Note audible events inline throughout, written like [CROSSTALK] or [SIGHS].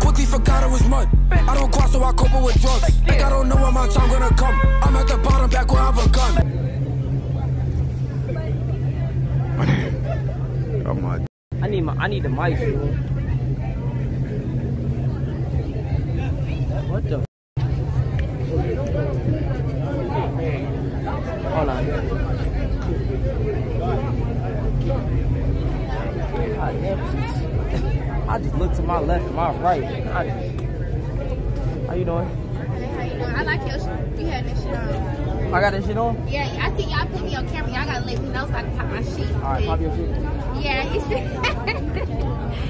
quickly forgot it was mud. I don't cross, so I cope it with drugs. Think I don't know when my time gonna come. I'm at the bottom, back where I begun. Come on. Oh I need my I need the mic. Bro. What the? Hold on. God damn. I just look to my left and my right. I just, how you doing? How you doing? I like your shit. You had this shit on. I got this shit on? Yeah, I see y'all put me on camera. Y'all gotta let me know so I can pop my shit. Alright, pop your shit. Yeah, you should.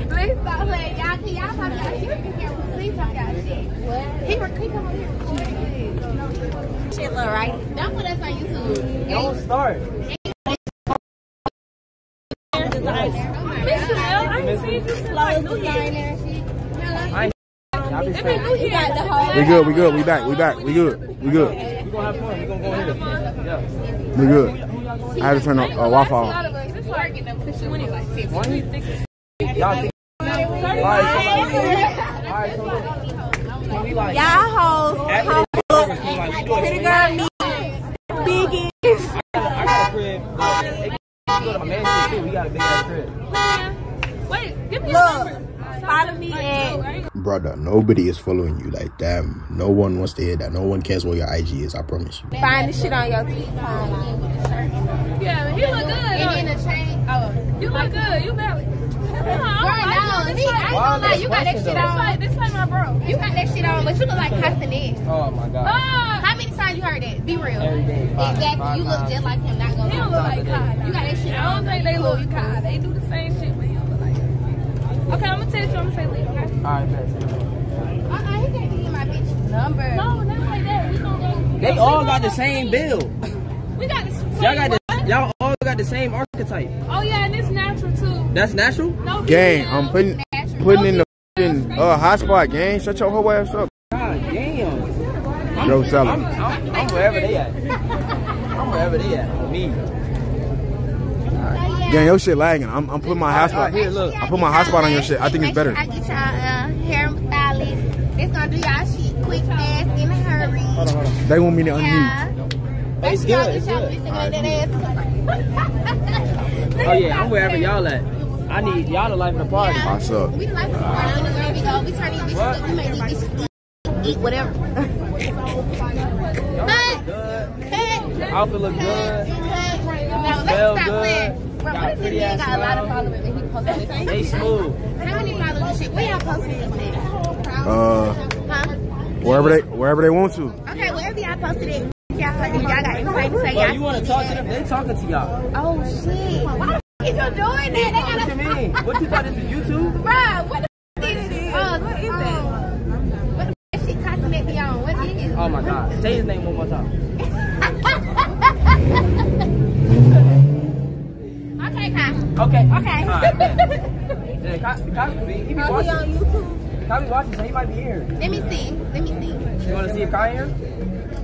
Let's stop playing. Y'all, y'all pop y'all shit? You can please pop y'all shit. What? He, he come over here. Shit, look, right? Don't put us on YouTube. Don't start. I Y'all be straight. We good, we good, we back, we back, we good, we good, We gonna have fun. We gonna go ahead. Yeah. we good. I had to turn the uh, Wi-Fi on. You think? Y'all think? Alright, so alright, so look. Can we like? Y'all hoes, hoes, this over, can we like? We do it. pretty girl me, biggie. I got a crib. Like, it- you go to my man's shit too. We got a big ass crib. Look, follow me at Brother, nobody is following you. Like, damn, no one wants to hear that. No one cares what your IG is. I promise you. find the shit on your TikTok. Yeah, he look good. And then the chain. Oh. You look good. You valid. Girl, no. He, I ain't gonna lie. You got that shit on. like this like my bro. You got that shit on, but you look like Kai Cenat. Oh my god. Ah, How many times you heard that? Be real. Every day. Exactly. You look just like him. Not gonna he don't look like Kai. You got that shit I don't think they look Kai. They do the same shit, but he don't look like Kai. Okay, I'm gonna tell you. I'm gonna say leave. Okay. Alright, bet. Uh-uh, he can't give you my bitch number. No, not like that. We gonna go. They all got the same bill. We got this. Y'all got the y'all all got the same archetype. Oh yeah, and it's natural too. That's natural. No Gang, BBL. I'm putting putting in the fucking, uh hotspot. Gang, shut your whole ass up. God damn. Joe I'm, Seller. I'm, I'm wherever they at. I'm wherever they at. Me. Gang, your shit lagging. I'm, I'm putting my Alright, hotspot. here, look. I put my hotspot on your shit. I think it's better. I get y'all uh, hair stylist. It's gonna do y'all shit quick, fast, in a hurry. Hold on, hold on. They want me to unmute. Yeah. It's Y'all good. It's good. bitch. Oh yeah, I'm wherever y'all at. I need y'all to life in the party. Yeah. What's up? We like to party anywhere we go. We turn these bitches up. We make these bitches eat, eat whatever. Cut. Good. Cut. Outfit look Cut. good. Now let's stop playing. Bro, what if this pretty man got a lot of followers and he posted this They smooth. How many followers shit? Where y'all posting this shit? Uh, Huh? wherever they wherever they want to. Okay, wherever y'all posted it, y'all, y'all got anything to say, Bro, y'all you want to talk to them? They talking to y'all. Oh shit. Why the f is you doing that? They What gotta you mean? What you thought this was YouTube? Bruh, what the f is this? Oh, what is that? What the f shit costing me on? What is Oh my God! Say his name one more time. Okay, Okay. Okay. Alright, bet. Yeah, Ka- Ka- he be watching. on YouTube. Kai watching, so he might be here. Let me see. Let me see. You want to see if Kai here?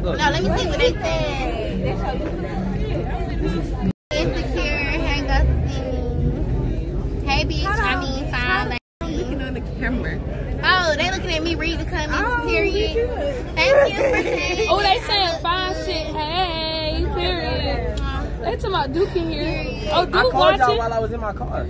Look. No, let me see what they say. Insecure, hang up thing. Hey, bitch. I mean, fine. Looking on the camera. Oh, they looking at me read the comments, oh, period. Thank you for saying Oh, they saying fine shit. Hey, period. Uh-huh. They talking about Duke in here. Oh, I called y'all while I was in my car.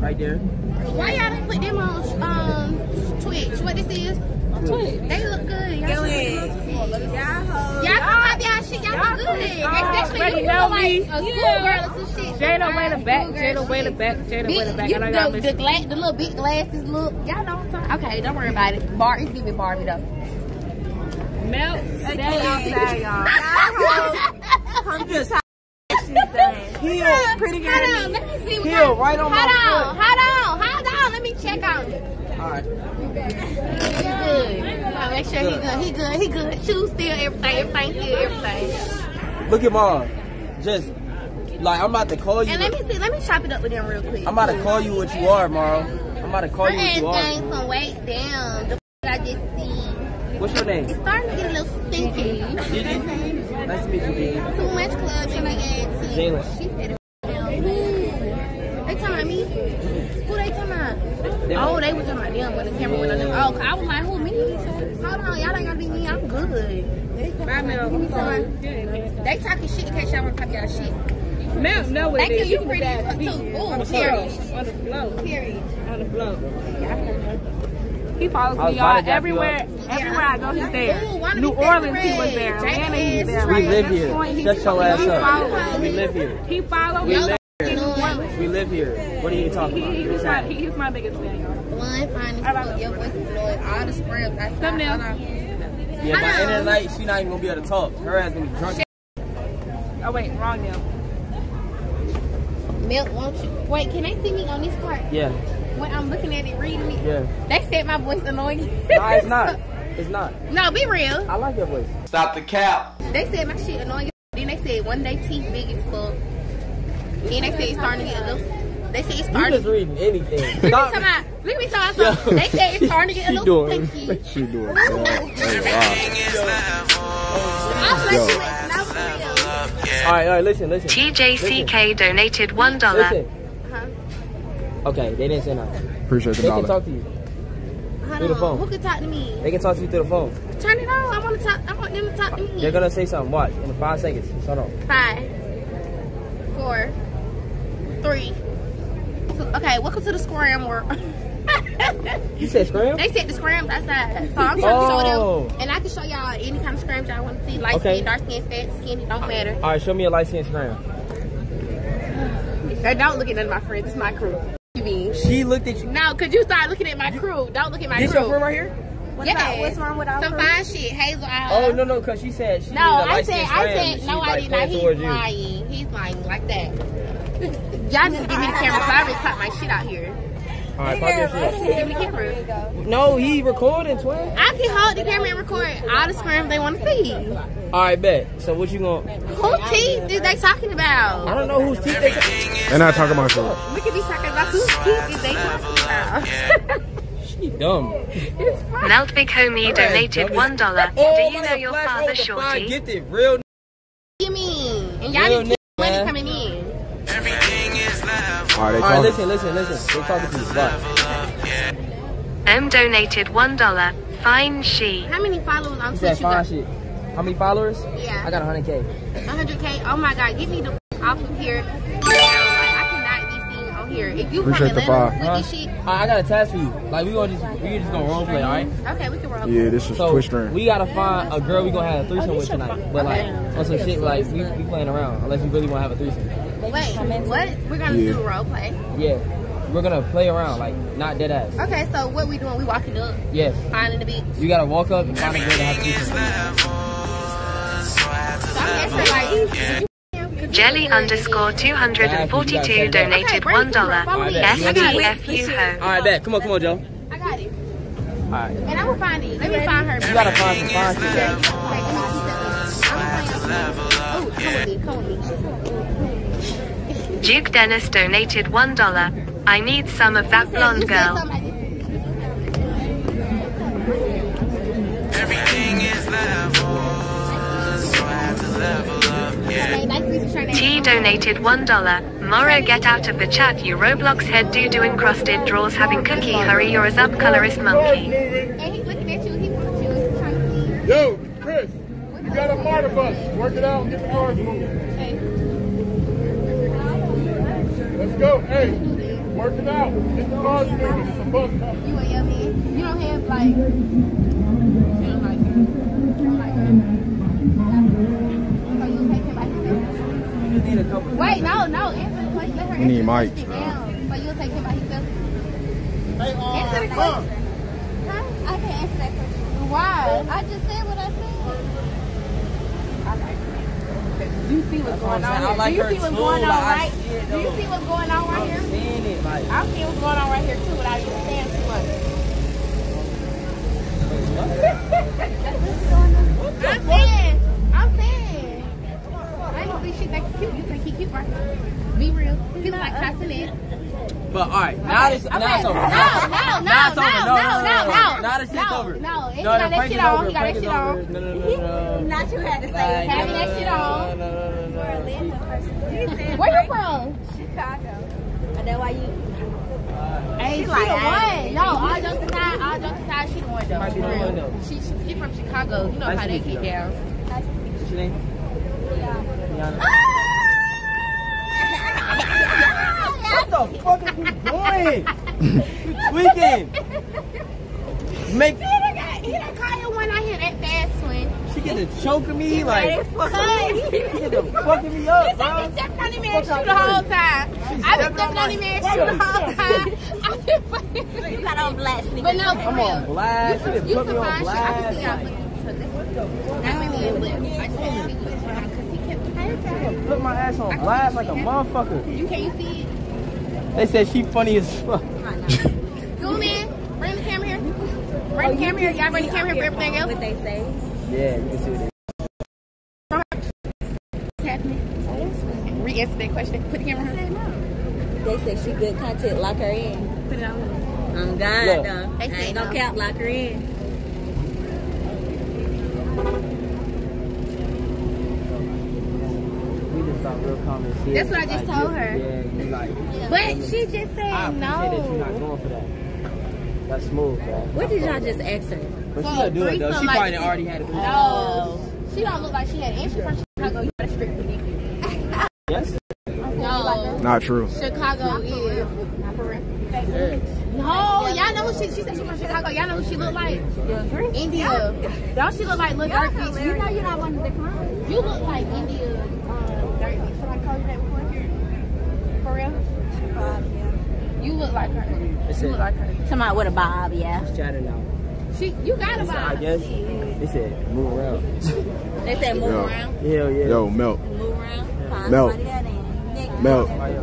Right there. Why y'all didn't put them on um, Twitch? What this is? Twitch. They look good. Y'all Go look good. Y'all hoes. Y'all pop y'all shit. Y'all look good. Especially already you know look like me. a schoolgirl or some shit. Jada way the back. Jada way the back. Jada way the back. Big- I know you- y'all the, miss the, gla- the little big glasses look. Y'all know what I'm talking Okay, don't worry about it. Bar, it's giving Barbie though. Melt. Stay Stay outside, y'all. [LAUGHS] Y'all hoes. Come just how that shit done. Heel. Pretty girl Hold on, let me see Heel, kind- right on my hold foot. on, hold on, hold on. Let me check on you. All right. He good. Make sure he good. He good. He good. Shoes still, everything, everything still, everything. Look at mom. Just like I'm about to call you. And let me see. Let me chop it up with them real quick. I'm about to call you what you are, Maro. I'm about to call Her you what you are. gained some weight down. The I just seen. What's your name? It's starting to get a little stinky. Gigi. Nice to meet you, Gigi. Too much club in my ass. Too. Jalen. She said it down. They talking about me? Who they talking about? They Oh, they were talking about them when the camera went on them. Oh, 'cause I was like, who, me? Hold on, y'all ain't gonna be me. I'm good. Bye, Mel. Give me some. They talking shit in case y'all want to talk y'all shit. Mel, no way. Thank you, you pretty as fuck, too. Ooh, period. On the floor. Period. On the floor. He follows me y'all to dap you everywhere. Everywhere I go, he's there. Ooh, New Orleans, he was there. Jada Atlanta, he's is there. We live here. point, Shut your ass up. We live here. He follows We me. live here. We live here. What are you talking He, about? he, he's, my, he, he's my biggest fan, y'all. One, fine, I love as your voice is low. All the scrams. I saw. Thumbnail. Hold on. Yeah, by the end of the night, she not even gonna be able to talk. Her ass gonna be drunk. Oh, wait, wrong nail. Milk, won't you? Wait, can they see me on this part? Yeah, When I'm looking at it, reading it. yeah. They said my voice annoying. No, it's [LAUGHS] not. It's not. no, be real. I like your voice. Stop the cap. They said my shit annoying. Then they said one day teeth big as fuck. Then they said it's starting to get a little. They said it's You starting. just reading anything. Let me Stop. talk. Let me talk about something. They said it's starting to get a She little doing. stinky. [LAUGHS] She doing. bad. I'm like, Yo. you ain't- no, for. All right, all right. Listen, listen. TJCK donated one dollar. Listen. Okay, they didn't say nothing. Appreciate the They can talk to you. Hold Through the phone. Who can talk to me? They can talk to you through the phone. Turn it on. I want to talk. I want them to talk to me. They're gonna say something. Watch in five seconds. Just hold on. Five, four, three. two- Okay, welcome to the scram world. You said scram? They said the scrams outside, so I'm trying to Oh. show them, oh. and I can show y'all any kind of scrams y'all want to see. Light Okay. skin, dark skin, fat skin, it don't matter. All right, show me a license scram. [SIGHS] They don't look at none of my friends. It's my crew. You? She looked at you. No, cause you start looking at my crew. Don't look at my crew. This your friend right here? yeah. what's wrong with our Some crew? fine shit. Hazel. Eye. Oh no no, cause she said she No, needed a I light said, skin I scram. said, She's, no, I like, did not. He's towards you. lying. He's lying like that. [LAUGHS] Y'all need to give me the camera, cause I already caught my shit out here. All right, pop your shit. Give me the camera. No, he recording, twin. I can hold the camera and record all the scrams they want to see. All right, bet. So what you gonna? Who teeth is they talking about? I don't know whose teeth they. They're I talking about you. We could be talking about whose teeth is they talking about. She dumb. it's fine. Meltvic Homie donated one dollar. Oh, do Oh, you know your father, Shorty? Get it, real. What you mean? And y'all All right, they All right, listen, listen, listen. They talking to you. What? M donated one dollar. Fine she. How many followers on You Twitch said you got? fine shit. How many followers? Yeah. I got 100k. 100k. Oh my god, give me the off of here. Here. If you from Appreciate the Atlanta five. with Huh? this shit, All right, I got a task for you. Like we gonna just we just gonna role play, all right? okay, we can roll. Play. Yeah, this is So Twitch stream. we gotta find a girl we gonna have a threesome with tonight. But like on some shit like we, we playing around unless you really wanna have a threesome. Wait, what? We're gonna Yeah. do role play. Yeah. We're gonna play around, like not dead ass. Okay, so what we doing? We walking up, Yes. finding the beach. You gotta walk up and find a girl to have a threesome. So I'm asking like, would you Jelly underscore 242 donated one dollar. FTFU ho. Alright, bet. Come on, come on, Joe. I got it. Alright. And I'm gonna find it. Let me find her. You gotta find some fine shit. Okay, give me two seconds. I'm playing. Oh, come with me, come with me. Duke Dennis donated one dollar. I need some of that blonde said girl. something like this. Okay, nice to meet you, Shanae. T donated one dollar. Mora get out of the chat you Roblox head doo doo encrusted draws having cookie hurry you're a up colorist monkey. And he's looking at you. He wants you. He's trying to see. Yo, Chris, you got a martyr bus. Work it out. Get the cars moving. Let's go. Hey, work it out. Get the cars moving. It's a bus coming. You a young man. You don't have like. You don't like. You don't like need a couple. Wait, no, no. Answer the question. Let her We need answer the mics, question. man. Yeah. So you'll take him by himself? Hey, uh, Answer the Mom. question. Huh? I can't answer that question. Why? I just said what I said. Do you see what's going on here? like Do you see what's going on right? Do you see what's going on right here? I'm seeing it, like. I'm seeing what's going on right here too without even saying too much. [LAUGHS] I'm saying, I'm saying. I ain't gonna be shit that cute. You think he cute, right? Be real. He look like Kai Cenat. But alright, now it's now it's over. No, no, no, Now it's no, over. no, no, no. Now this shit's No, over. no, he no, got the that prank shit is on. over. He got Prank that is shit on. over. No, no, no, no. Not you had to say Like, Having no, that shit on. No, no, no, no, no. Where you from? Chicago. And then why you? Hey, she, like, the I one. No, all jokes aside, all jokes aside, she the one though. Might be the For one, real. though. She, she, she from Chicago. You know Nice how to they meet you, get though. down. What's your name? Rihanna. What the fuck are you doing? you [LAUGHS] tweaking. Make He done got- he done call you one out here that fast one. she get to choking me like Cuz. she get to fucking me up, Bitch, I bro. been stepping on him and shoot the whole time. I been stepping [LAUGHS] on him and shoot the whole time. I been fucking. You got on black sneakers. But no, for I'm on blast. You done You put me on fine shit. I can see y'all. Not really in lip. I just can't see what's going on because he kept hey, Put my ass on blast like a motherfucker. You can't see it. They said she funny as fuck. Zoom in. Bring the camera here. Bring the camera here. Y'all bring the camera here for everything else. What they say? Yeah, you can see what it What's happening? Re-answer that question. Put the camera here. They say she good content. Lock her in. Put it on. I'm God, Look. though. I They say ain't gonna no. count. Lock her in. Is. We real common sense. That's what I just Like, told you- her. Yeah, you like. But she just said I appreciate that you're not no. going for that. That's smooth, bro. What did y'all just ask her? But So, she gonna do it though. She like probably already had it. No. She don't look like she had it. And from Chicago. You gotta strip the Yes. No. Not true. Chicago is. No, y'all know who she, she said she from Chicago. Y'all know who she look like? India. Don't she look like Lil Dirt Beach? You know you're not one of the clowns. You look like India um, Dirt Beach. Somebody called you that before? For real? You look like her. It's You it. look like her. Somebody with a bob, yeah. Chatting now. She, you got a I vibe. guess they said move around. [LAUGHS] They say move Yo. around. Hell yeah. Yo, Melt. Move around. Find Melt. somebody that Melt. Go find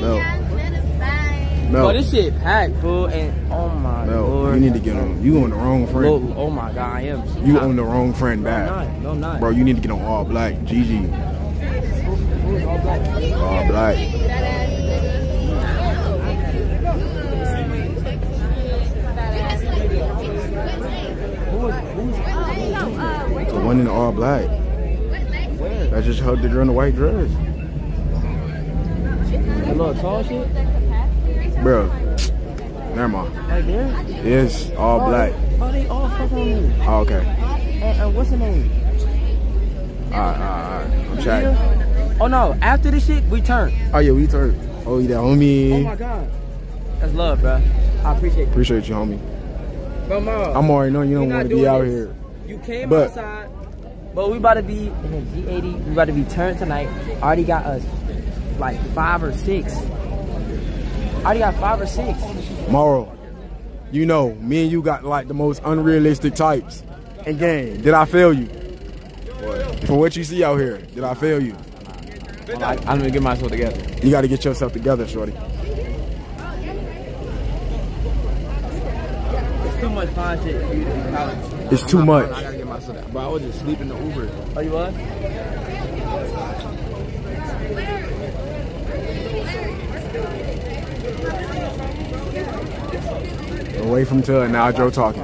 y'all. Let. Oh, this shit packed, fool, and oh my Melt. lord. You need to get on. You on the wrong friend. Look, oh my god, I am. You on the wrong friend No, I'm bad. not. No, I'm not. Bro, you need to get on all black. GG. All black? All black. Who is, who's, The one in all black. That just hugged the girl in the white dress. The little tall shit? Bro. Never mind. Right there? It's all oh, black. Oh, they all fucking. Oh, okay. And, and what's her name? Alright, alright, alright. I'm chatting. Oh no, after this shit, we turn. Oh yeah, we turn. Oh, you that homie. Oh my god. That's love, bro. I appreciate it. Appreciate you, homie. But mom, I'm already knowing you don't want to be doing out this. here. You came But- outside, but we about to be in the G80. We about to be turned tonight. Already got us like five or six. Already got five or six. Moral. You know, me and you got like the most unrealistic types in game. Did I fail you? For what you see out here, did I fail you? I, I'm gonna get myself together. You got to get yourself together, shorty. It's too much fine shit for you to be college. It's too much. Bro, I was just sleeping in the Uber. Oh, you was? Away from Tud, now Joe talking.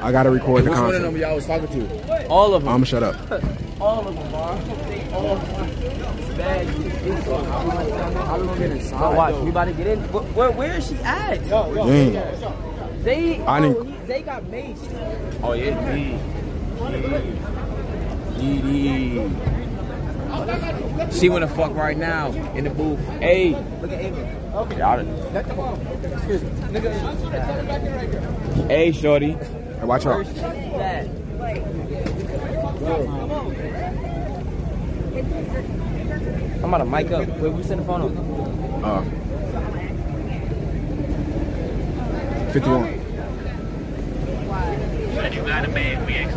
I got to record the Which one of them content. y'all was talking to? All of them. I'm gonna shut up. [LAUGHS] all of them, bro. They all bad. How we gonna get inside? But watch, though? we about to get in. Where, where, where is she at? Dang. They, I oh, didn't- he, they got maced. Oh yeah, D. D. D. She wanna fuck right now in the booth. Hey, Look at Ava. y'all. Hey, shorty. Hey, watch out. I'm about to mic up. Wait, we send the phone on. Uh, 51.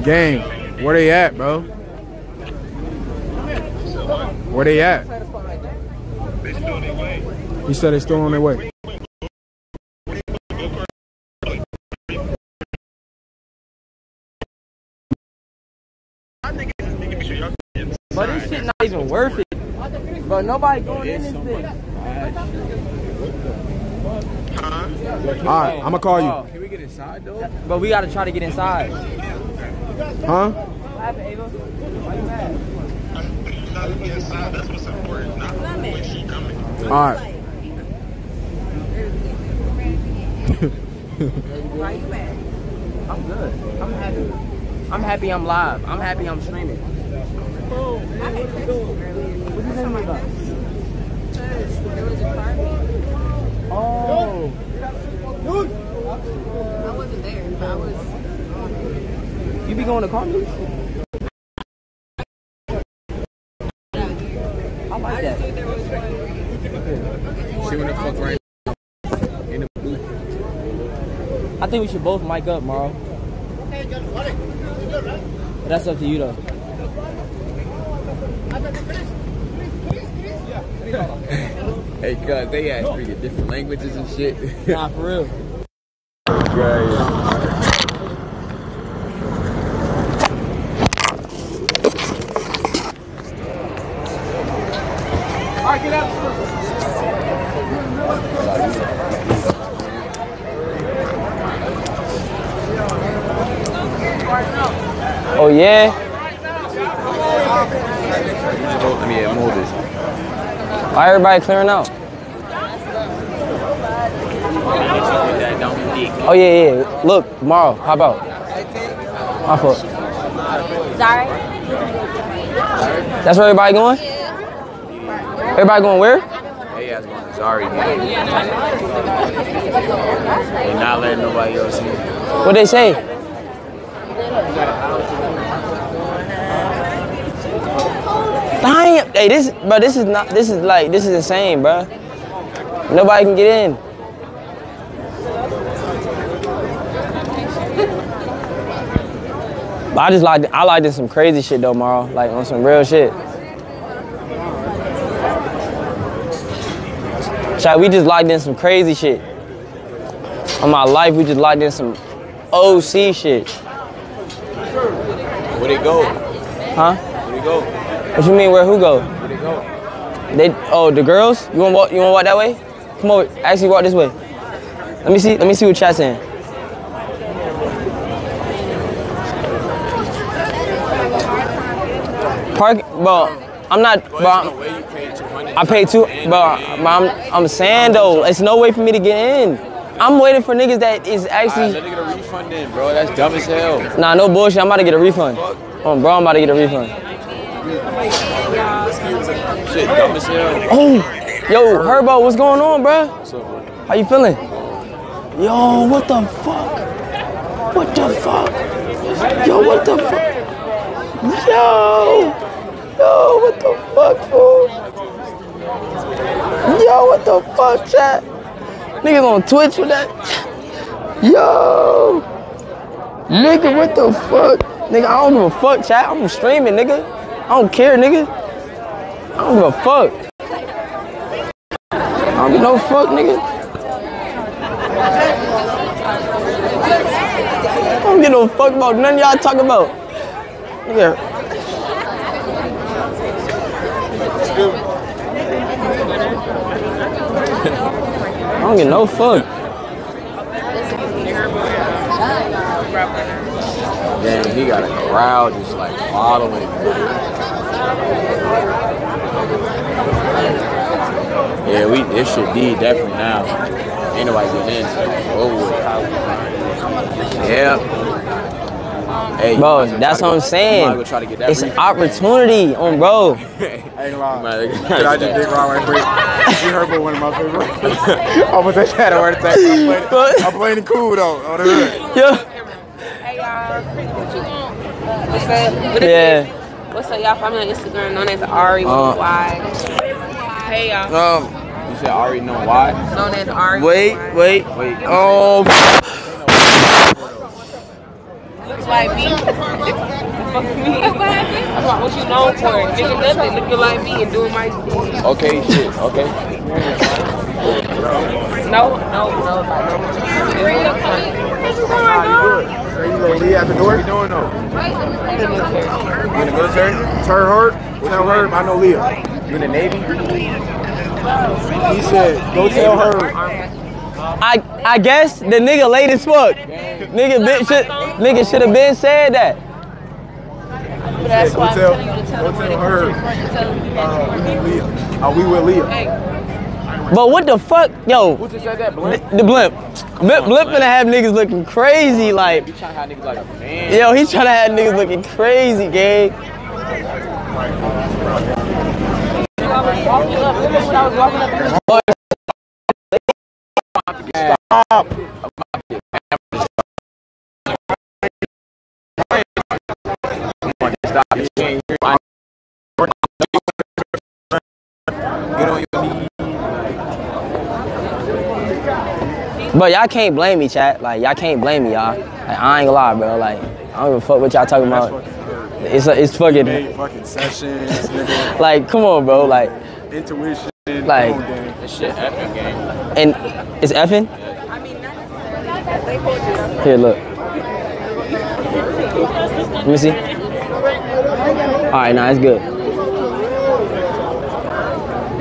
Gang, where they at, bro? Where they at? He said they still on their way. But this shit not even worth it. But nobody going in this bitch. All right, I'm gonna call you. Oh, can we get inside though? But we gotta try to get inside. Huh? What happened, Ava? Why you mad? All right. I'm good. I'm happy. I'm happy I'm live. I'm happy I'm streaming. Oh, what you saying about? Oh. I wasn't there, but I was. You be going to car? I like that. She wanna fuck right in the booth. I think we should both mic up, Marl. That's up to you though. Hey, cuz they asked speaking different languages and shit. [LAUGHS] Nah, for real. yeah, yeah. Oh yeah? Let me move this. Why everybody clearing out? Oh yeah, yeah. Look, tomorrow, How about? My fault. Sorry. That's where everybody going? Everybody going where? Hey, I was going sorry, man. And not letting nobody else in. What they say? Damn, hey, this, bro, this is not, this is like, this is insane, bro. Nobody can get in. But I just like, I like this some crazy shit though, Marl. Like on some real shit. Chat, we just locked in some crazy shit. On my life, we just locked in some OC shit. Where'd it go? Huh? Where'd it go? What you mean? Where who go? Where'd it go? They oh the girls? You wanna walk you wanna walk that way? Come over, actually walk this way. Let me see let me see what chat's saying. Park bro, I'm not bro, I'm- No way you paid 200. I paid two bro, bro I'm I'm saying though, it's no way for me to get in. I'm waiting for niggas that is actually let me get a refund in, bro. That's dumb as hell. Nah no bullshit, I'm about to get a refund. Oh bro, I'm about to get a refund. Shit, dumb as hell. Oh, yo, Herbo, what's going on, bro? What's up? How you feeling? Yo, what the fuck? What the fuck? Yo, what the fuck? Yo, yo, what the fuck, fool? Yo, what the fuck, chat? Niggas on Twitch with that? Yo, nigga, what the fuck? Nigga, I don't give a fuck, chat. I'm streaming, nigga. I don't care, nigga. I don't give a fuck. I don't give no fuck, nigga. I don't give no fuck about none y'all talk about. Nigga. I don't get no fuck. Damn, he got a crowd just like following. Yeah, we this should be definitely now. Ain't nobody getting in. Over with. Yeah. Hey, Bro, that's what I'm go- you might as well saying. try to get that It's an opportunity on bro. [LAUGHS] Ain't gonna lie. Might- Did I just dig right right quick? [LAUGHS] You heard about one of my favorite. [LAUGHS] I was at that word attack. I'm playing, I'm playing it cool though. Oh, on the hood. Yeah. Hey y'all, what you want? What's up? What is Yeah. It? What's up, y'all? Follow me on Instagram, known as Ari Uh. Y. Hey y'all, Um, You said I already know why. known as Ari. wait, Y. wait. Wait. Oh, Look like me. [LAUGHS] Fuck me. I'm what you known for? Nigga, nothing. Looking like me and doing my shit. Okay, shit. Okay. No, no, no, like no. So you leave at the door? What you doing though? You in the military? Tell her. Tell her I know Leah. You in the Navy? He said, go tell her. I I guess the nigga late as fuck. Nigga bitch should nigga should have been said that. That's Go why I'm tell, telling you to tell go them where tell to her. Uh, we with Leah. Are we with Leah? But what the fuck, yo? Who just said that, Blimp? The blimp. Blimp, blimp finna have niggas looking crazy, like. You trying to have niggas like a fan? Yo, he's trying to have niggas looking crazy, gang. Stop. But y'all can't blame me, chat. Like y'all can't blame me, y'all. Like, I ain't gonna lie, bro. Like I don't give a fuck what y'all talking about. It's a, it's fucking Eight fucking sessions, nigga. [LAUGHS] like come on, bro. Like Intuition. Like- come on, gang. This shit effing game. and it's effing. Here, look. Let me see. All right, nah, it's good.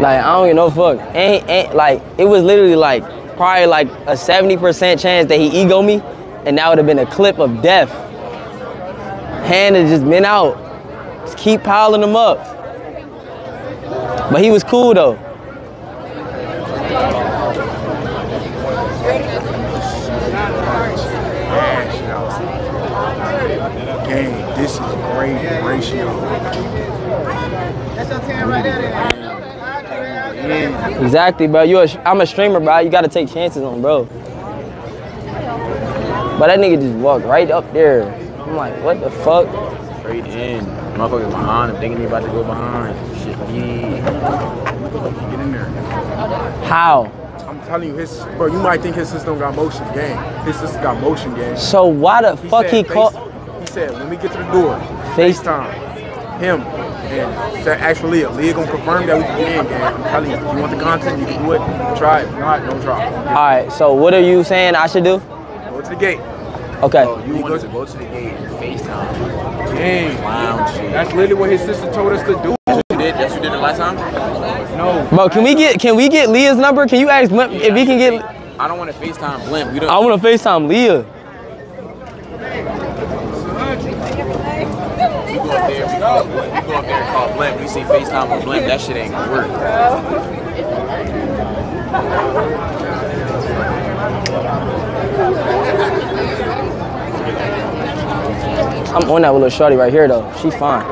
Like I don't get no fuck. Ain't, ain't like it was literally like probably like a 70% chance that he ego me, and that would have been a clip of death. Hand had just been out. Just keep piling them up. But he was cool though. Gang, this is great ratio. Exactly, bro. You, a, I'm a streamer, bro. You gotta take chances on, bro. But that nigga just walked right up there. I'm like, what the fuck? Straight in. Motherfuckers behind him, thinking he about to go behind. Shit, yeah. Get in there. How? I'm telling you, his bro. You might think his system got motion, game. His system got motion, game. So why the fuck he face- called? He said when we get to the door, Face- FaceTime him. And said actually, Leah, Leah gonna confirm that we can get in, gang. I'm telling you, if you want the content, you can do it. Try it. If not, don't try. All right. So what are you saying I should do? Go to the gate. Okay. Oh, you wanted to go to the gate and FaceTime. Gang. Clown shit. That's literally what his sister told us to do. That's what you did? That's what you did the last time? No. Bro, can we get can we get Leah's number? Can you ask Blimp if he can get? I don't want to FaceTime Blimp. We don't. I want to Facetime Leah. You go up there, you go up there and call Blimp. You see FaceTime with Blimp, that shit ain't gonna work. I'm on that with little shorty right here though. She fine.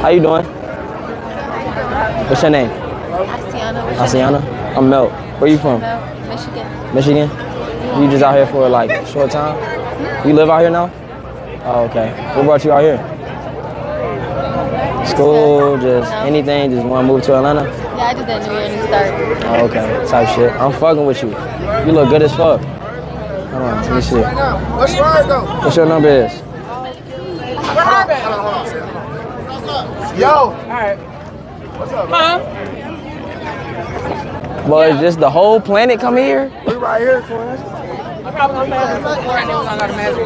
How you doing? What's your name? Asiana. Asiana. I'm Melt. Where you from? Michigan. Michigan? You just out here for like a short time? You live out here now? Oh, okay. What brought you out here? School, just uh, anything, just want to move to Atlanta? Yeah, I just did New Year New Start. Oh, okay. Type shit. I'm fucking with you. You look good as fuck. Hold on, let me see. What's wrong though? What's your number is? Yo. Alright. What's up, man? Huh? Boy, is this the whole planet come here? We right here,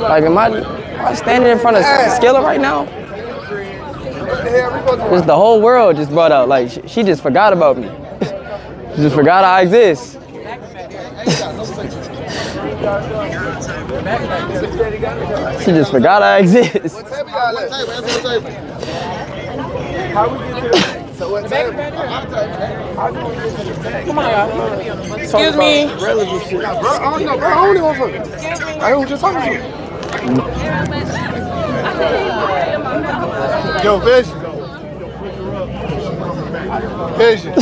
Like, am I, am I standing in front of Skilla right now? Just the whole world just brought out. Like, she, she just forgot about me. [LAUGHS] [LAUGHS] she just forgot I exist. she just forgot I exist. Excuse me. Bro, I don't know, bro. I don't know motherfucker. I was just talking to you. Yo, Vision. Vision.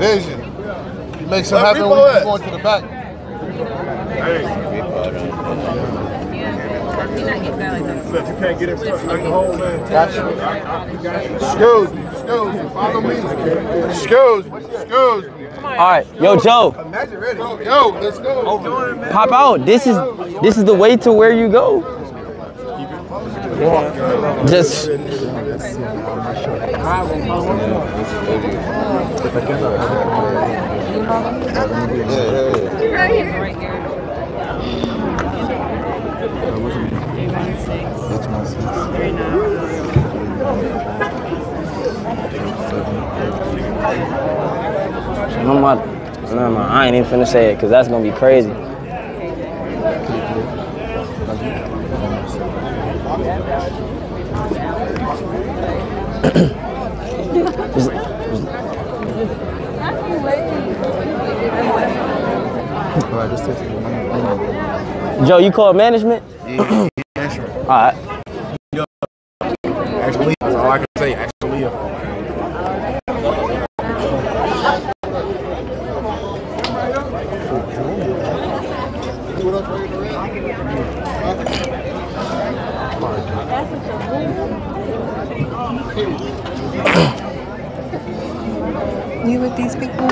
Vision. You make something happen when you going to the back. You can't get front like the whole man. Excuse me. Excuse me. Follow me. Excuse me. Excuse me. All right, yo, Joe, Yo, let's go. pop out. This is this is the way to where you go. Just I'm not, never mind. I ain't even finna say it because that's gonna be crazy. Alright, just text me. Joe, you call management? All right. Actually, that's all I can say. Actually, You with these people?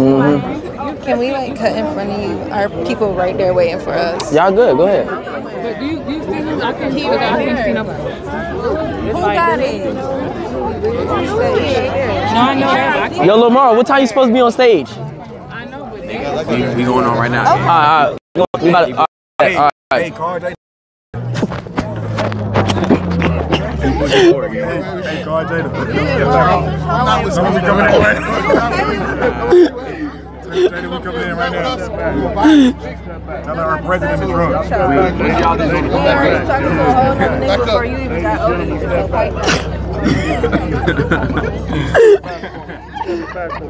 Mhm. Can we like cut in front of you? Are people right there waiting for us? Y'all good? Go ahead. But do you, do you see him? I can't see him. I can't see nobody. Who got it? No, I know that. but Yo, Lamar, what time you supposed to be on stage? We, we going on right now. All right, all right. We about to, all right, all right. hey, Carl J. Hey, Carl J. We coming in right. Jada, we coming in right now. Step back. Tell her our president is drunk. before you even got over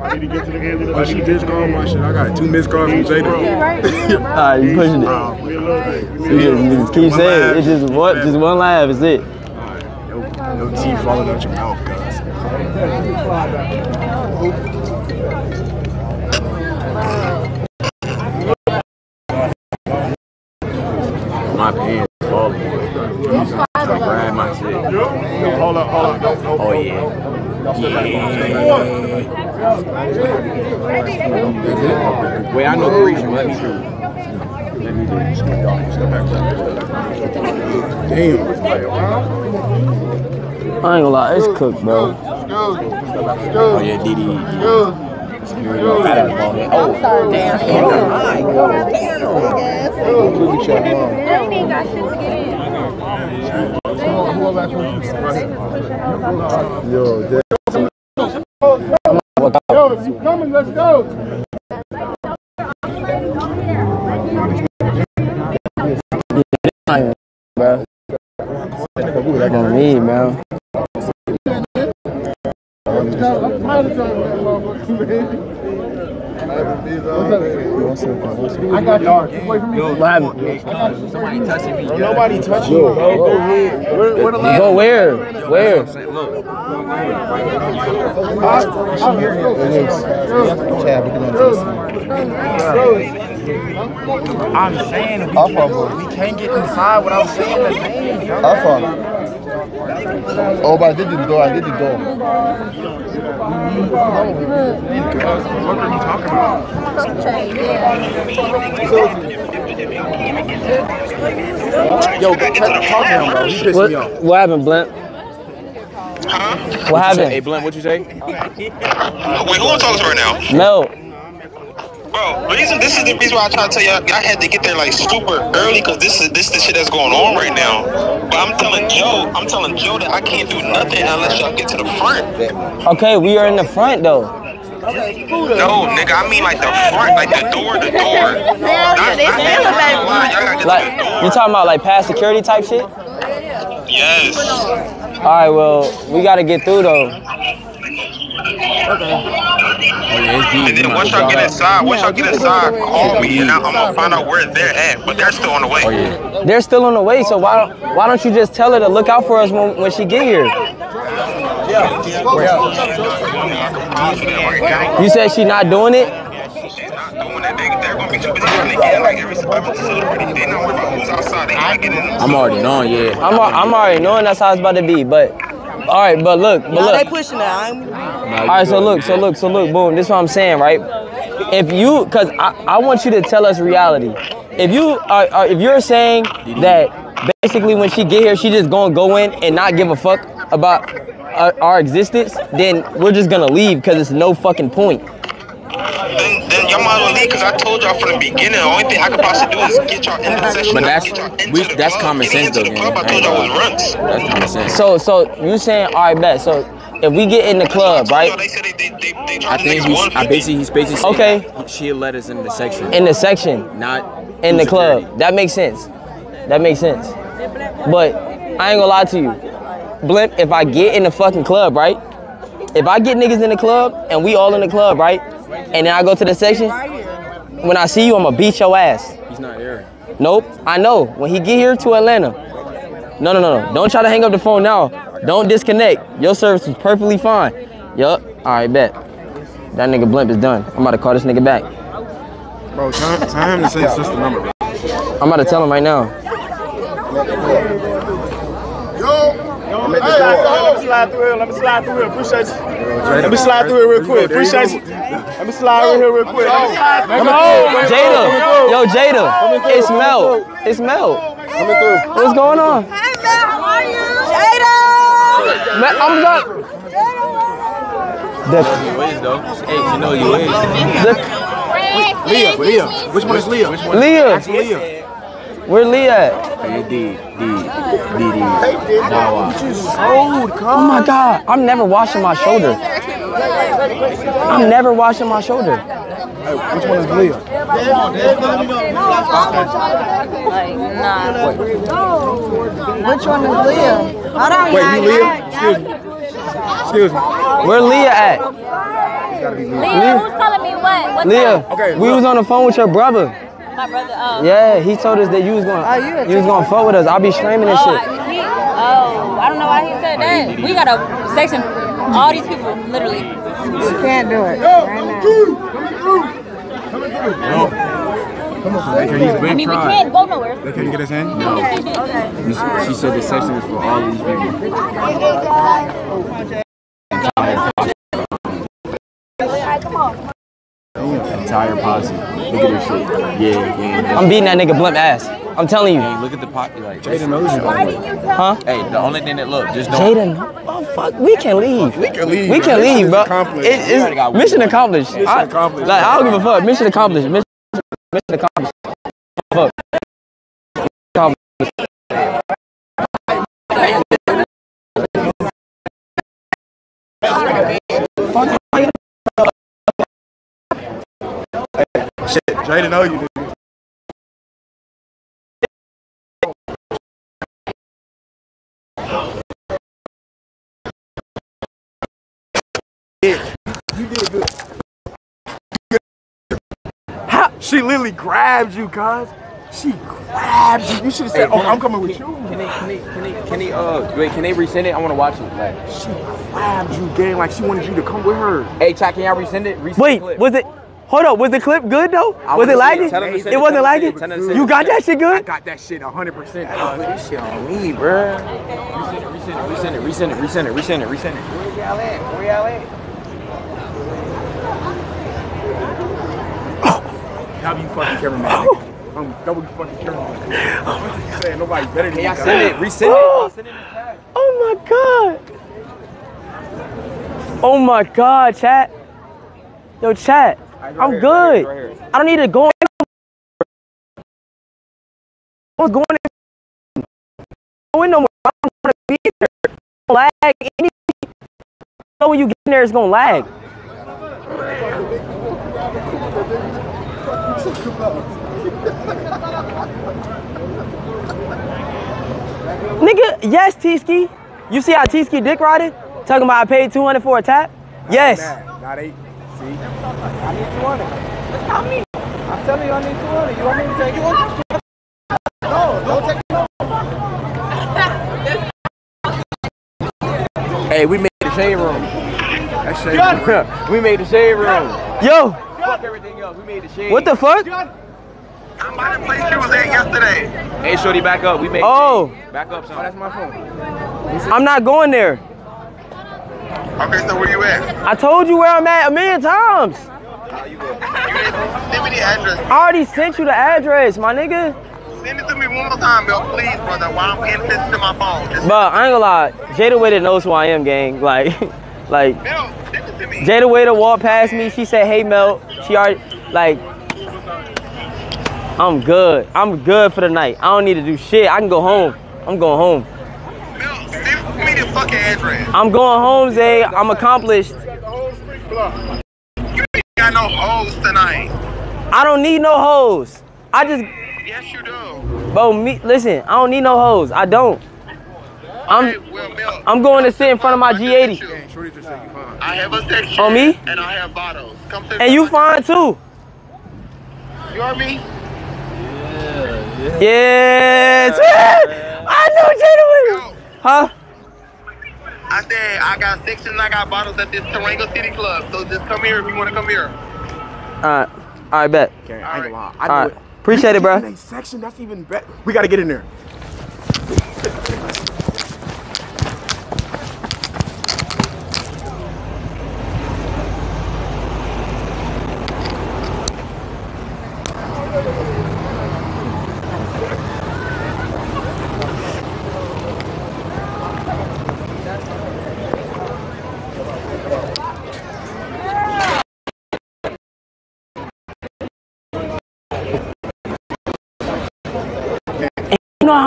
I need to get to the end of the Oh, she just called my shit. I got two missed calls from Jada. [LAUGHS] All right, you pushing it. You just, you just keep One saying laugh. it. It's just one, just one laugh. Is it? Your teeth falling out your mouth, guys. My pants falling. I grab my shit. Hold up, hold up. Don't, don't. Oh yeah. Yeah. Wait, I know the reason. Let me through. Let me through. Step. Damn. I ain't gonna lie, it's cooked, bro. Oh yeah, Didi. Fat ass ball head. Oh, Quickly check mom. ain't got shit to get in. Yo, Dad. Yo, if you coming, let's go. Bro. That's on me, bro. I'm tired of trying that motherfucker, man. I got y'all. Just wait for me. What happened? Somebody touching me. Nobody touch you, bro. Go ahead. Where, where the Go where? Where? Look. Chad, we can I'm saying we, Off of her. we can't get inside without saying the name. Off of her. Oh, but I did the door. I did the door. What are you talking about? Yo, talk, talk to him, bro. He pissed me off. What, what happened, Blunt? What Hey, happened? Blunt, what you say? Wait, who I'm talking to right now? Mel. Bro, reason this is the reason why I try to tell y'all I had to get there like super early because this is this is the shit that's going on right now. But I'm telling Joe, I'm telling Joe that I can't do nothing unless y'all get to the front. Okay, we are in the front though. No, nigga, I mean like the front, like the door, the door. Not, they not still that a front line. Y'all gotta get Like to the door. you talking about like past security type shit? Yes. All right, well we gotta get through though. Oh yeah. And then once y'all get inside, once y'all get inside, call me and I, I'm gonna find out where they're at. But they're still on the way. Oh yeah. They're still on the way, so why don't why don't you just tell her to look out for us when, when she get here? You said she not doing it? She's not doing that. They, they're gonna be too busy trying to get like every step of the already. They not worried about who's outside. They not getting in. I'm already knowing, yeah. I'm al- I'm already knowing that's how it's about to be, but all right, but look, but look. they pushing it. I'm All right, so look, so look, so look, boom. This is what I'm saying, right? If you, cause I, I want you to tell us reality. If you are, are if you're saying that basically when she get here, she just gonna go in and not give a fuck about our, our existence, then we're just gonna leave because it's no fucking point. Then, then y'all might as well leave because I told y'all from the beginning. The only thing I could possibly do is get y'all in the session. But that's into we, the that's club. common sense though. the club, I told y'all was runs. That's common sense. So, so you saying, all right, bet. So if we get in the club, right? They said they, they, they, they I think he's, I basically he's basically Okay. she'll let us in the section, In the section, not in the through club, security. that makes sense. That makes sense. But I ain't gonna lie to you. Blimp, if I get in the fucking club, right? If I get niggas in the club and we all in the club, right? And then I go to the section, when I see you, I'ma beat your ass. He's not here. Nope, I know. When he get here to Atlanta. No, no, no, no. Don't try to hang up the phone now. Don't disconnect. Your service is perfectly fine. Yup. All right, bet. That nigga Blimp is done. I'm about to call this nigga back. Bro, tell him, tell him to say his sister number, bro. I'm about to tell him right now. Let me slide through here. Let me slide through here. Appreciate you. Let me slide through here real quick. Appreciate you. Let me slide through here real quick. Come on. Jayda. Yo, Jayda. It's Mel. It's Mel. Coming through. What's going on? Hey, Mel. How are you? Jayda! Man, I'm not. The, You is though. Hey, you know you is. the, Leah, Leah. Which one is Leah? Which one? Leah. Ask Leah. Where Leah at? Hey, D, D, D, D. Wow, oh, wow. Oh my God. I'm never washing my shoulder. I'm never washing my shoulder. Hey, which one is Leah? Like, nah. Which one is Leah? Hold on, Wait, y'all, Leah? Excuse me. Excuse me. Where Leah at? Leah, who's calling me what? What's Leah. Okay, we was on the phone with your brother. My brother. Oh. Yeah, he told us that you was going. Oh, you you was going to fuck with us. I'll be streaming and Oh, shit. I, he, oh, I don't know why he said that. We got a section. All these people, literally. You can't do it right now. He's I been mean, we tried. can't go nowhere. They can't get us in? No. You- She said the section is for all these people. Entire posse. Look at this shit. Yeah, yeah. I'm beating that nigga blimp ass. I'm telling you. Hey, look at the pocket. Like, Jayda knows you. Huh? Hey, the only thing that look, just don't. Jaden. Oh fuck, we can leave. We can leave, We can Mission leave, is bro. accomplished. It- We already it's got mission accomplished. Mission I. Like I don't give a fuck. Mission accomplished. Mission, mission accomplished. Fuck. Shit, Jayda know you. nigga. Yeah, you did good. How? She literally grabbed you, cuz. She grabbed you. You should have said, Hey, "Oh, I'm coming with you." Can they, can they, can they, can they, uh, wait, can they resend it? I want to watch it. Like, She grabbed you, gang, like she wanted you to come with her. hey, chat, can y'all resend it? Resend Wait, the clip. was it? Hold up, was the clip good though? I Was it see lagging? it. Tell them to send It it. wasn't Tell lagging. send it. Tell them to You got that shit I good? got that shit 100%. Oh, put this shit on me, bruh. Resend it, resend it, resend it, resend it, resend it, resend it. Where y'all at? Where y'all at? How you fucking cameraman? nigga? I'm double fucking cameraman. What you saying? Nobody better than Can you. y'all send it? Resend it. I'll send it in the chat. Oh my god. Oh my god, chat. Yo, chat. I'm here, good. right here, right. I don't need to go in. What's going in? Go in no more. I don't want to be there. Lag. You know when you get in there, it's gonna lag. Nigga, yes, T-Ski. You see how T-Ski dick riding? Talking about I paid 200 for a tap? Yes. Not eight. See? I need 200. That's me. I'm telling you, I need 200. You want me to take it? No, don't take it. Hey, we made the shade room. That shit. [LAUGHS] we made the shade room. Yo, Fuck everything else. We made the shade. what the fuck? I'm by the place you was at yesterday. Hey, shorty, back up. We made. Oh, Back up, son. Oh, that's my phone. I'm not going there. Okay, so where you at? I told you where I'm at a million times. You didn't send me the address. I already sent you the address, my nigga. Send it to me one more time, Bill, please, brother. While I'm getting this to my phone. Just But I ain't gonna lie, Jayda Wayda knows who I am, gang. [LAUGHS] Like, like Bill, send it to me. Jayda Wayda walked past me. She said, "Hey, Mel." She already like. I'm good. I'm good for the night. I don't need to do shit. I can go home. I'm going home. Bill, send me the fucking address. I'm going home, Zay. I'm accomplished. You ain't got no hoes tonight. I don't need no hoes. I just, Yes, you do. bro, me, listen, I don't need no hoes. I don't. I'm I'm going to sit in front of my G80. I have a section. On me? And I have bottles. Come sit And you fine too. You heard me? Yes. [LAUGHS] I know Jayda Huh? I said I got sections, I got bottles at this Tarango City Club. So just come here if you want to come here. All right. All right, bet. Okay, I ain't gonna lie. I All know right. it. Appreciate it, bro. In section, that's even better. We gotta get in there.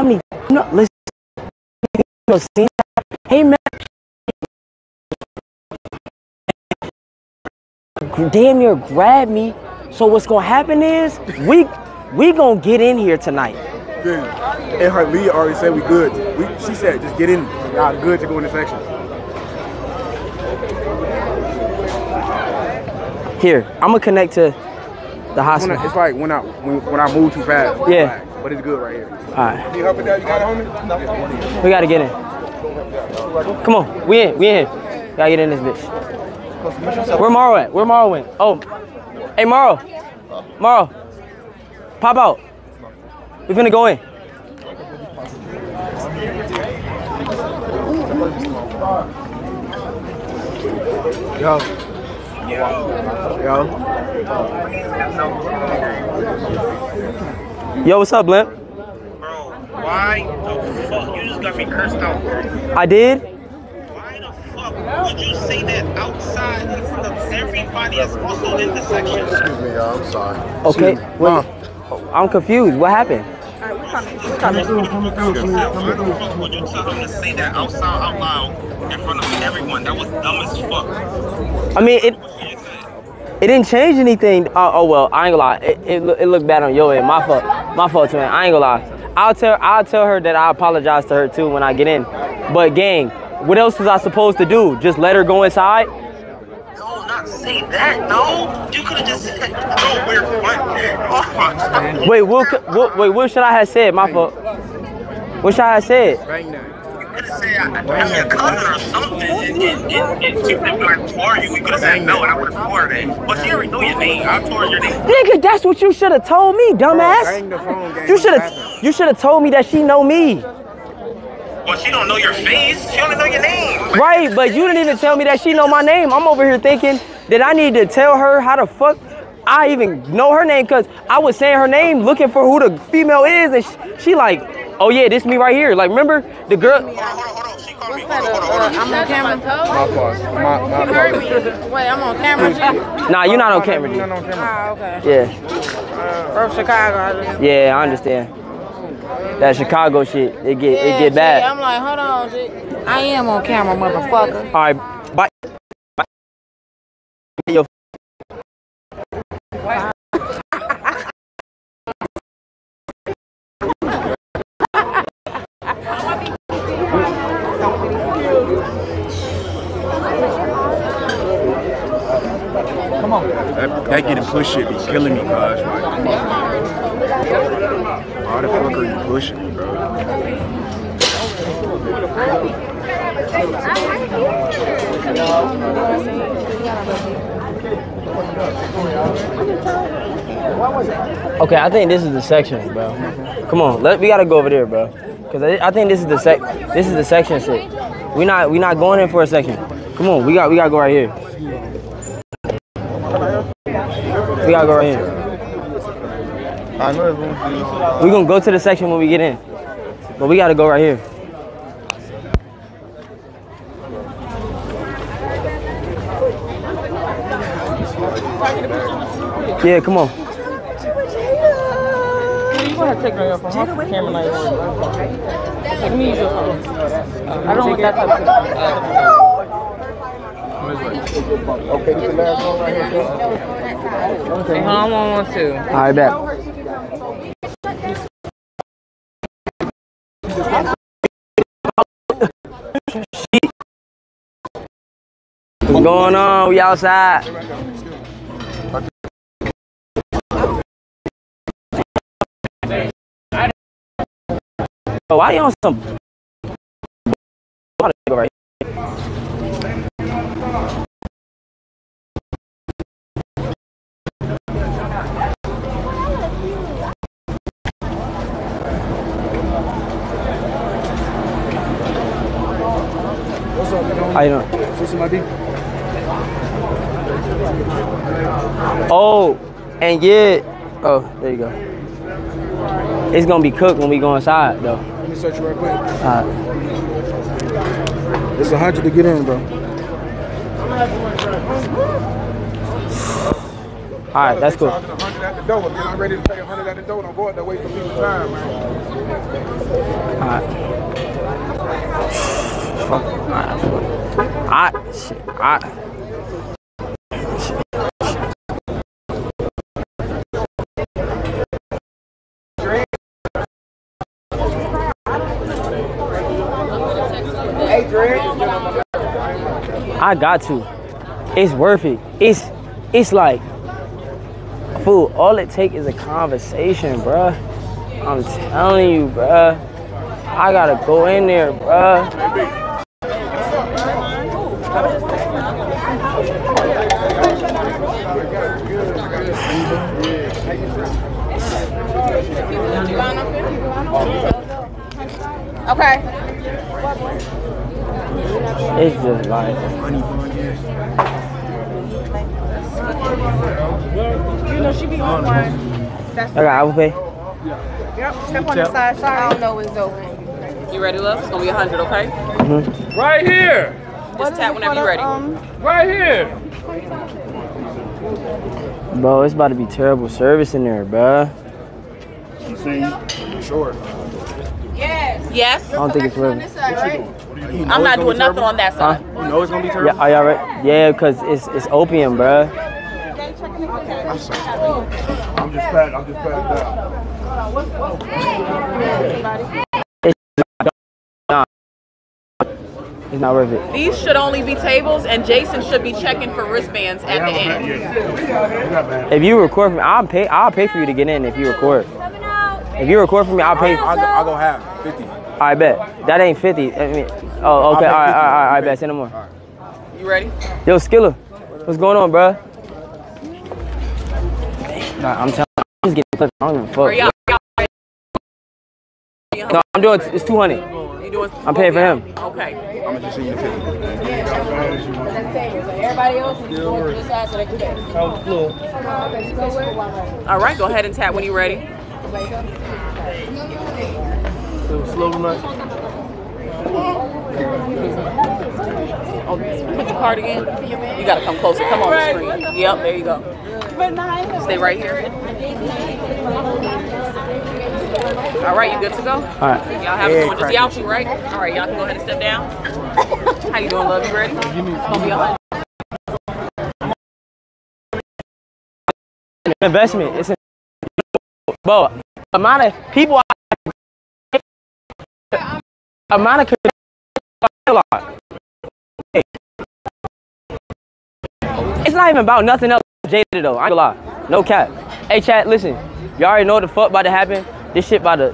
You know how many? You know, listen. You know, hey man. Damn near grabbed me. So what's gonna happen is we we gonna get in here tonight. Good. And her lead already said we good. We, she said just get in. Y'all good to go in the section. Here, I'm gonna connect to the It's, when I- hospital. it's like when I when, when I move too fast. Yeah. like, but it's good right here. All right, You help that? You got it, homie? we gotta get in. Come on, we in, we in. here. Gotta get in this bitch. Where Morrow at? Where Morrow went? Oh, hey Morrow, Morrow, pop out. We finna go in. Yo. Yo. Yo, what's up, Blimp? Bro, why the fuck? You just got me cursed out, bro. I did. Why the fuck would you say that outside in front of everybody that's also in the section? Excuse me, y'all. I'm sorry. Okay, wait. I'm confused. What happened? Why the fuck would you tell him to say that outside out loud in front of everyone? That was dumb as fuck. I mean, it it didn't change anything. Oh, oh well, I ain't gonna lie. It, it, look- it looked bad on your end. My fault. My fault, man. I ain't gonna lie. I'll tell I'll tell her that I apologize to her too when I get in. But gang, what else was I supposed to do? Just let her go inside? No, not say that. No, you could have just said, "No, we're what? Oh Wait, what, what wait, what should I have said? My fault. What should I have said? You could have said I'm your cousin or something, and, and, and, and she would have been like, "Who are you?" We could have said no, and I would have told her that. But she already knew your name. I told her your name. Nigga, that's what you should have told me, dumbass. Hang the phone, gang. You should have you should have told me that she know me. Well, she don't know your face. She only know your name. Right, but you didn't even tell me that she know my name. I'm over here thinking that I need to tell her how the fuck I even know her name because I was saying her name looking for who the female is and she, she like, oh yeah, this me right here. Like remember the girl? What's that? Uh, uh, I'm on camera. My fault. My, my You heard fault. me. Wait, I'm on camera, Nah, you're not on camera, G. You're not on camera. Ah, okay. Yeah, From Chicago. I yeah, I understand. That Chicago shit, it get it get G, bad. I'm like, hold on, G. I am on camera, motherfucker. All right, bye. bye. Yo, That, that getting push shit be killing me, cuz. Like, why the fuck are you pushing me, bro? Okay, I think this is the section, bro. Come on, let we gotta go over there, bro. Cause I, I think this is the sec. This is the section shit. We not we not going in for a section. Come on, we got we gotta go right here. We gotta go right here. I know everyone's We gonna go to the section when we get in, but we gotta go right here. Yeah, come on. You want to take my phone? My camera not working. Me your phone. I don't want that type of [LAUGHS] Okay, the last one right here. Okay, hold on, one, one, two. All right, bet. What's going on? We outside. Oh, why you on some? Right. What's up, man? How you doing? See somebody? Oh, and yeah. Oh, there you go. It's gonna be cooked when we go inside, though. Let me search you right quick. Alright. It's a hundred to get in, bro. Alright, that's cool. Charging a hundred at the door. If you're not ready to pay hundred at the door, don't go out that way for people's time, man. Alright. Fuck. Alright. Alright. Shit. Greg. I got to. It's worth it. It's it's like fool, all it take is a conversation, bruh. I'm telling you, bruh. I gotta go in there, bruh. Okay. It's just like You know she be on one. That's I got Apple Pay. Yep. Step on the side. Sorry. I don't know what's open. You ready, love? It's gonna be a hundred, okay? Mhm. Right here. Just tap whenever you're ready. Right here. Bro, it's about to be terrible service in there, bruh. You see? Sure. Yes. Yes. I don't think it's worth it. Side, right? I'm not doing nothing on that Huh? side. You know it's gonna be Yeah, terrible. are y'all right? Yeah, cause it's it's opium, bruh. I'm just bad. I'm just bad down. It's nah. It's not worth it. These should only be tables, and Jason should be checking for wristbands at the end. If you record for me, I'll pay. I'll pay for you to get in if you record. If you record for me, I'll pay. I'll go, I'll go half. 50. I bet that ain't fifty. I mean, oh, okay. All right, all right, all right, all right. Bet. Say no more. You ready? Yo, Skiller. what's going on, bruh? Nah, I'm telling. you, I'm just getting clipped. I don't give a fuck. Are y'all, y'all No, I'm doing. It's two hundred. you doing? I'm paying for him. Okay. I'm gonna just see you the 50. Everybody else is going to the side so they can get. All right. Go ahead and tap when you're ready. Slow enough. Oh, put the card again. You gotta come closer. Come on the screen. Yep. There you go. Stay right here. All right. You good to go? All right. Y'all have Yeah, fun. Just y'all two, right? All right. Y'all can go ahead and step down. How you doing, love? You ready? It's gonna be a hundred. investment. It's an bro. Amount of people. Amount of a lot. It's not even about nothing else. Jayda though. I ain't gonna lie. No cap. Hey chat, listen. You all already know what the fuck about to happen. This shit about to.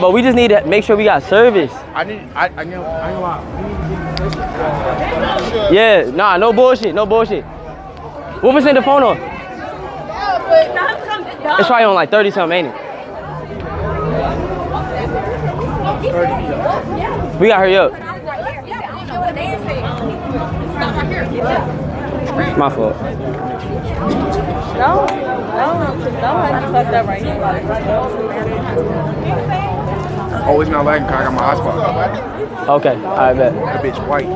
But we just need to make sure we got service. I need. I. I know. I ain't lie. Yeah. Nah. No bullshit. No bullshit. What percent the phone on? It's probably on like 30 something, ain't it? We gotta hurry up. My fault. No, no, no, no, fucked up right here. Oh, it's not lagging 'cause I got my hotspot. Okay, I bet. That bitch white.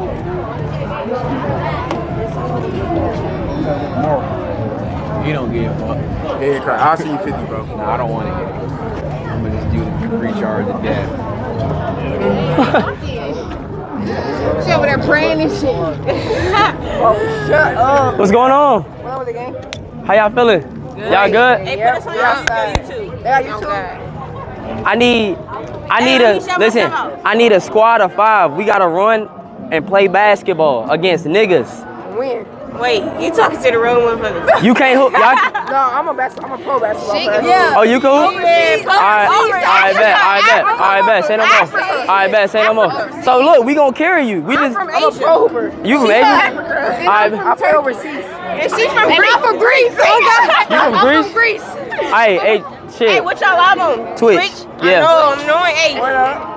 You don't give a fuck. Yeah, cry. I'll see you 50, bro. No, I don't want to hear it. I'm gonna just do the recharge to death. She over there praying and shit. oh, shut up. What's going on? What was the game? How y'all feeling? Y'all good? Hey, put us on your YouTube. They got YouTube. I need, I Hey, need let a listen. I need a squad of five. We gotta run and play basketball against niggas. When? Wait, you talking to the wrong motherfucker. [LAUGHS] You can't hoop. Y'all, [LAUGHS] No, I'm a bas- I'm a pro basketball She- player. yeah. oh, you cool? All Yeah, right, all right, bet, all right, bet, all right, bet. Say no more. All right, bet. Say no more. So look, we gonna carry you. We just. I'm a pro hooper. You from Asia? Africa. I- I play overseas. And she's from And Greece. I'm from Greece. Oh, God. You from I'm Greece? from [LAUGHS] Greece. Hey, hey, shit. Hey, what y'all live on? Twitch. I Yeah. know, I'm knowing. Hey, What up?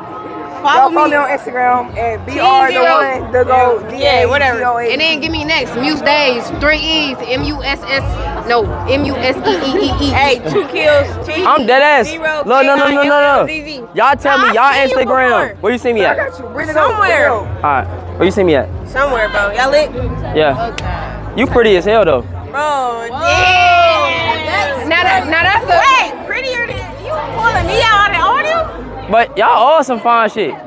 Follow Y'all follow me. me on Instagram and BR the one the go Yeah, whatever. And then give me next. Muse Days. Three E's. M U S S. No. M U S E E E E. Hey, two kills. T. I'm dead ass. Zero. No, no, no, no, no, no. Y'all tell me y'all I seen you Instagram. Where you see me I at? got you. Bring. Somewhere. All right. Where you see me at? Somewhere, bro. Y'all lit? Yeah. You pretty as hell though. Bro, yeah. Now that, now that's a. Wait, prettier than you pulling me out of the audio? But y'all all some fine shit. Oh,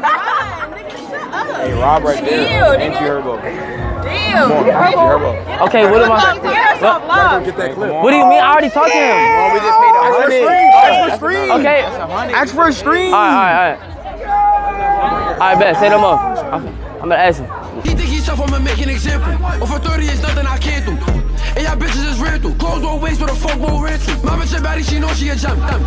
God, nigga, shut up. Hey, Rob right there. Chill, Anti nigga. Herbo. Damn. Okay, what am I? Stop. Get that clip. What do you mean? I already talked to him. Oh, we just paid a Ask for a stream. Ask for a stream. Okay. Ask for a stream. All right, all right, all right. All right, bet. Say no more. I'm, I'm gonna ask him. He think he's tough, I'ma make an example. Over 30 is nothing I can't do. And y'all bitches is rental. Clothes on waist with a fuck more rental. My bitch a baddie, she know she a jump.